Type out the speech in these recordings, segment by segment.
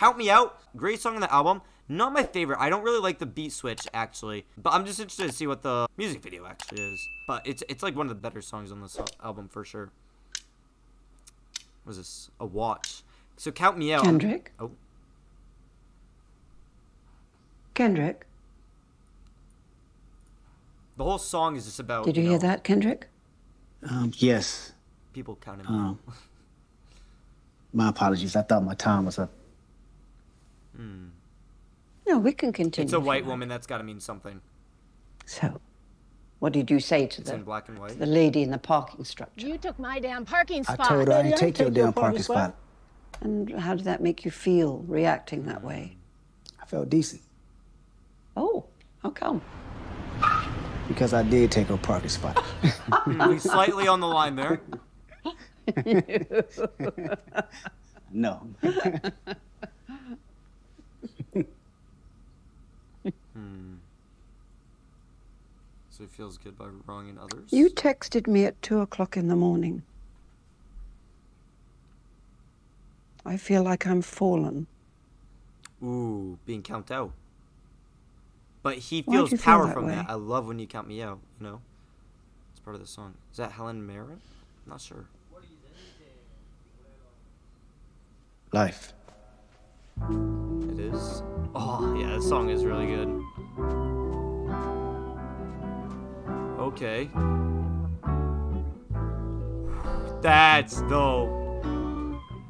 Count Me Out, great song on the album. Not my favorite. I don't really like the beat switch actually, but I'm just interested to see what the music video actually is. But it's it's like one of the better songs on this album for sure. What is this? A watch. So count me out. Kendrick. Oh. Kendrick. The whole song is just about. Did you, you hear know, that, Kendrick? Um, yes. People counting me Um, out. my apologies. I thought my time was up. Hmm. No, we can continue. It's a white woman. That's got to mean something. So, what did you say to It's the, in black and white. the lady in the parking structure? You took my damn parking spot. I spot. told her I didn't take your damn parking spot. And how did that make you feel reacting that way? I felt decent Oh, how come? because I did take her parking spot. Hmm, he's slightly on the line there. no. Hmm. So he feels good by wronging others. You texted me at two o'clock in the morning. I feel like I'm fallen. Ooh, being count out. But he feels you feel power that from way? that. I love when you count me out. You know, it's part of the song. Is that Helen Mirren? I'm not sure. Life. It is. Oh yeah, this song is really good. Okay. That's dope.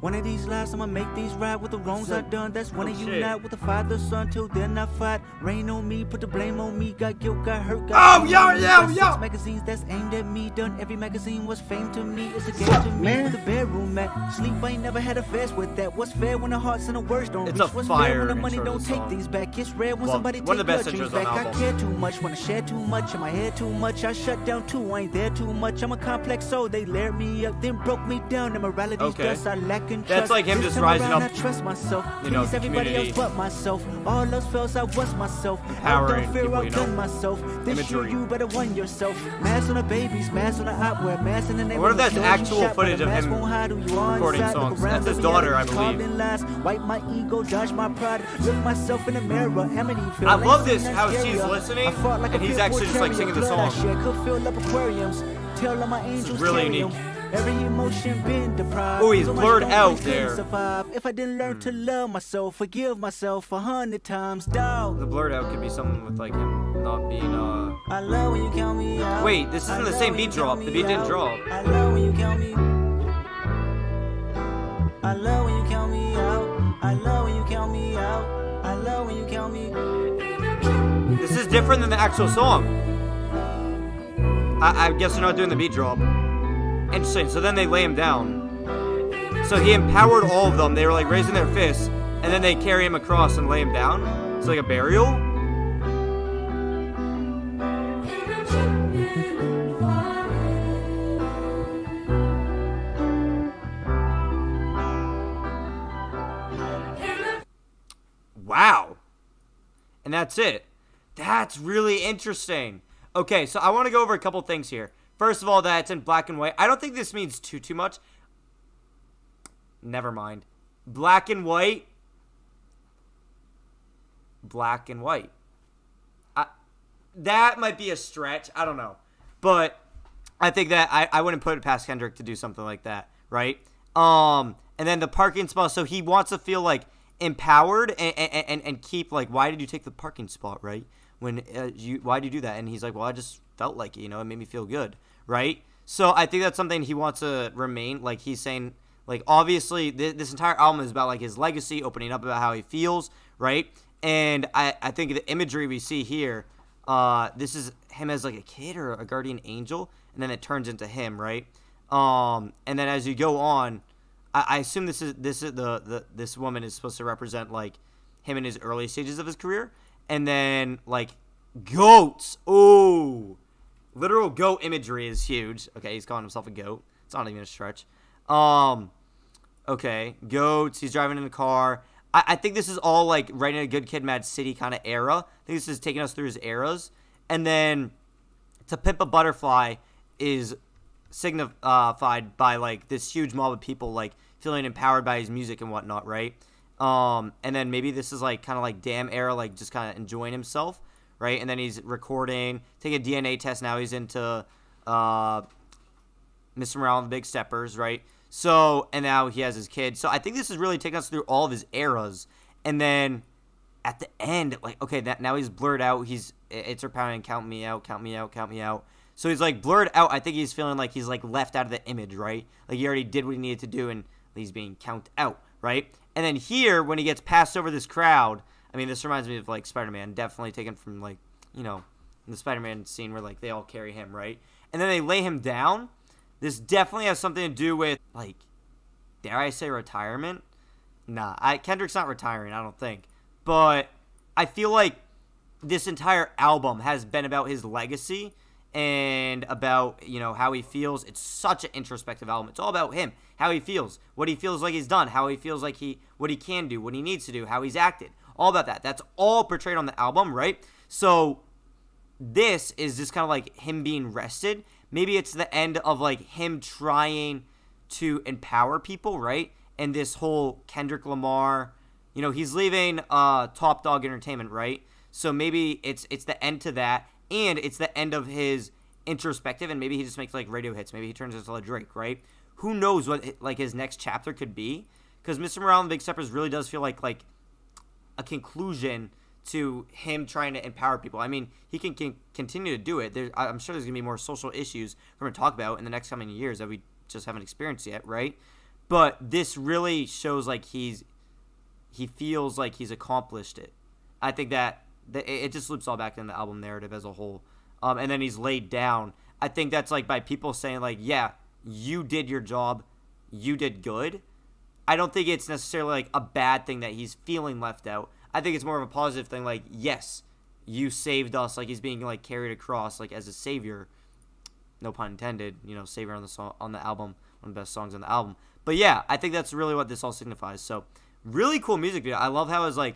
One of these lives, I'ma make these right with the wrongs I done. That's when Oh, I unite with the father, son. Till then, I fight. Rain on me, put the blame on me. Got guilt, got hurt, got Oh, yo, yo, yo. Magazines that's aimed at me. Done every magazine was fame to me. It's a game to me. man? With the bedroom at sleep, I ain't never had a fast with that. What's fair when the hearts and the words don't It's reach? a What's fair when the money don't take things back? It's rare when Well, somebody one of take the your dreams back. I care too much when I share too much. In my head too much, I shut down too. I ain't there too much. I'm a complex soul. They layered me up, then broke me down. Immorality's Okay. dust. I lack in That's trust. like him just rising around, up, I trust myself. you know, Please everybody community. else but myself. All else fails, I was myself. Empowering Outdone fear, people, you know. myself. This year Imagery. you better won yourself. Mask on the babies, mask on the opera, mask in the name of if that's actual footage of him won't hide who you are recording songs. That's his daughter, I believe. Wipe my ego, dodge my pride. Look myself in the mirror, Amityville. I love this, how she's listening, like and he's actually just, like, singing the song. shed could fill up aquariums. Tell my angels really unique. Every emotion been deprived. Oh, he's blurred out there. Hmm. Survive. If I didn't learn to love myself, forgive myself a hundred times, dog. The blurred out could be something with like him not being uh. I love when you count me out. Wait, this isn't the same beat drop. The beat didn't drop. I love when you count me. I love when you count me out. I love when you count me out. I love when you count me. This is different than the actual song. I, I guess they're not doing the beat drop. Interesting. So then they lay him down. So he empowered all of them. They were like raising their fists, and then they carry him across and lay him down. It's like a burial. Wow. And that's it. That's really interesting. Okay, so I want to go over a couple things here. First of all, that it's in black and white. I don't think this means too too much. Never mind. Black and white. Black and white. I, that might be a stretch. I don't know. But I think that I, I wouldn't put it past Kendrick to do something like that, right? Um, and then the parking spot. So he wants to feel like empowered and and, and, keep like, why did you take the parking spot, right? When uh, you why did you do that? And he's like, well, I just felt like it, you know, it made me feel good, right? So I think that's something he wants to remain. Like he's saying, like obviously th- this entire album is about like his legacy, opening up about how he feels, right? And I I think the imagery we see here, uh, this is him as like a kid or a guardian angel, and then it turns into him, right? Um, and then as you go on, I, I assume this is this is the, the this woman is supposed to represent like him in his early stages of his career, and then like goats. Ooh, literal goat imagery is huge. Okay, he's calling himself a goat. It's not even a stretch. Um, okay, goats. He's driving in a car. I, I think this is all like right in a Good Kid, Mad City kind of era. I think this is taking us through his eras, and then to pimp a butterfly is signified by like this huge mob of people like feeling empowered by his music and whatnot, right? Um, and then maybe this is like kind of like damn era, like just kind of enjoying himself, right? And then he's recording, take a DNA test. Now he's into uh, Mr. Morale and the Big Steppers, right? So, and now he has his kid. So I think this is really taking us through all of his eras. And then at the end, like, okay, that now he's blurred out. He's it's her pounding, count me out, count me out, count me out. So he's like blurred out. I think he's feeling like he's like left out of the image, right? Like he already did what he needed to do, and he's being count out, right? And then here, when he gets passed over this crowd, I mean, this reminds me of like Spider-Man, definitely taken from like you know the Spider-Man scene where like they all carry him, right? And then they lay him down. This definitely has something to do with like, dare I say, retirement? Nah, I Kendrick's not retiring. I don't think, but I feel like this entire album has been about his legacy and about you know how he feels it's such an introspective album it's all about him how he feels what he feels like he's done how he feels like he what he can do what he needs to do how he's acted all about that that's all portrayed on the album right so this is just kind of like him being rested maybe it's the end of like him trying to empower people right and this whole kendrick lamar you know he's leaving uh Top Dawg Entertainment right so maybe it's it's the end to that and it's the end of his introspective, and maybe he just makes like radio hits. Maybe he turns into a Drake, right? Who knows what like his next chapter could be? Because Mr. Morale and Big Steppers really does feel like like a conclusion to him trying to empower people. I mean, he can, can continue to do it. There, I'm sure there's gonna be more social issues we're gonna talk about in the next coming years that we just haven't experienced yet, right? But this really shows like he's he feels like he's accomplished it. I think that it just loops all back in the album narrative as a whole. Um, and then he's laid down. I think that's like by people saying like, yeah, you did your job, you did good. I don't think it's necessarily like a bad thing that he's feeling left out. I think it's more of a positive thing. Like, yes, you saved us. Like he's being like carried across like as a savior. No pun intended. You know, savior on the song on the album, one of the best songs on the album. But yeah, I think that's really what this all signifies. So really cool music video. I love how it's like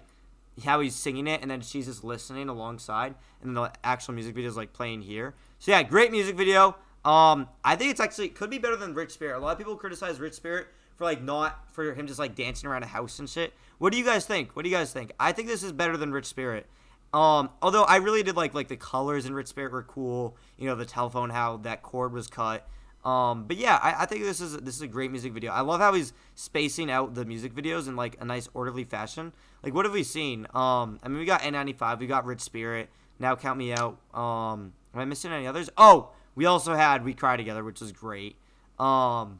how he's singing it, and then she's just listening alongside, and then the actual music video is like playing here. So yeah, great music video. Um, I think it's actually could be better than Rich Spirit. A lot of people criticize Rich Spirit for like not for him just like dancing around a house and shit. What do you guys think? What do you guys think? I think this is better than Rich Spirit. Um, although I really did like like the colors in Rich Spirit were cool. You know, the telephone, how that cord was cut. Um, but yeah, I, I think this is this is a great music video. I love how he's spacing out the music videos in like a nice orderly fashion. Like what have we seen? Um, I mean we got N95, we got Rich Spirit. Now count me out. Um, am I missing any others? Oh, we also had We Cry Together, which was great. Um,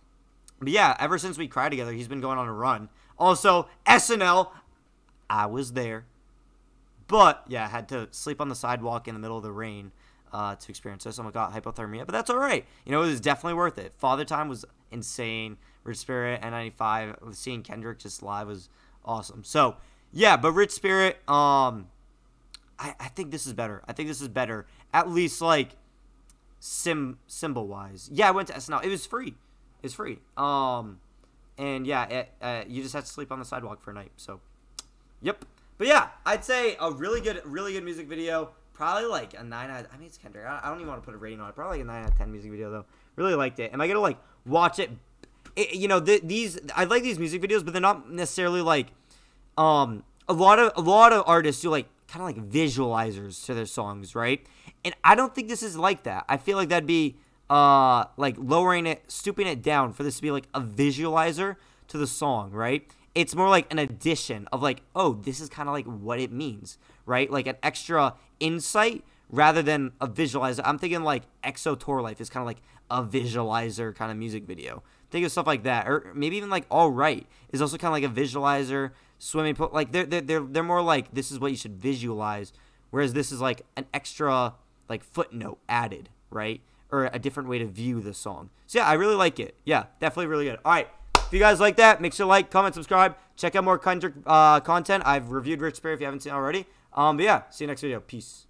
but yeah, ever since We Cry Together, he's been going on a run. Also, SNL, I was there. But yeah, I had to sleep on the sidewalk in the middle of the rain uh, to experience this. My god, hypothermia, but that's all right. You know, it was definitely worth it. Father Time was insane. Rich Spirit N95, seeing Kendrick just live was awesome. So yeah, but Rich Spirit, um, I, I think this is better. I think this is better. At least like sim symbol wise. Yeah, I went to SNL. It was free. It's free. Um, and yeah, it, uh, you just have to sleep on the sidewalk for a night. So, yep. But yeah, I'd say a really good, really good music video. Probably like a nine out. I mean, it's Kendrick. I, I don't even want to put a rating on it. Probably like a nine out of ten music video though. Really liked it. Am I gonna like watch it? it you know, th- these I like these music videos, but they're not necessarily like um a lot of a lot of artists do like kind of like visualizers to their songs, right? And I don't think this is like that. I feel like that'd be uh like lowering it, stooping it down for this to be like a visualizer to the song, right? It's more like an addition of like, oh, this is kind of like what it means, right? Like an extra insight rather than a visualizer. I'm thinking like EXO Tour Life is kind of like a visualizer kind of music video. Think of stuff like that, or maybe even like All Right is also kind of like a visualizer. Swimming pool, like they're, they're they're they're more like this is what you should visualize, whereas this is like an extra like footnote added, right? Or a different way to view the song. So yeah, I really like it. Yeah, definitely really good. All right. If you guys like that, make sure to like, comment, subscribe. Check out more Kendrick uh, content. I've reviewed Rich Spirit if you haven't seen already. Um, but yeah, see you next video. Peace.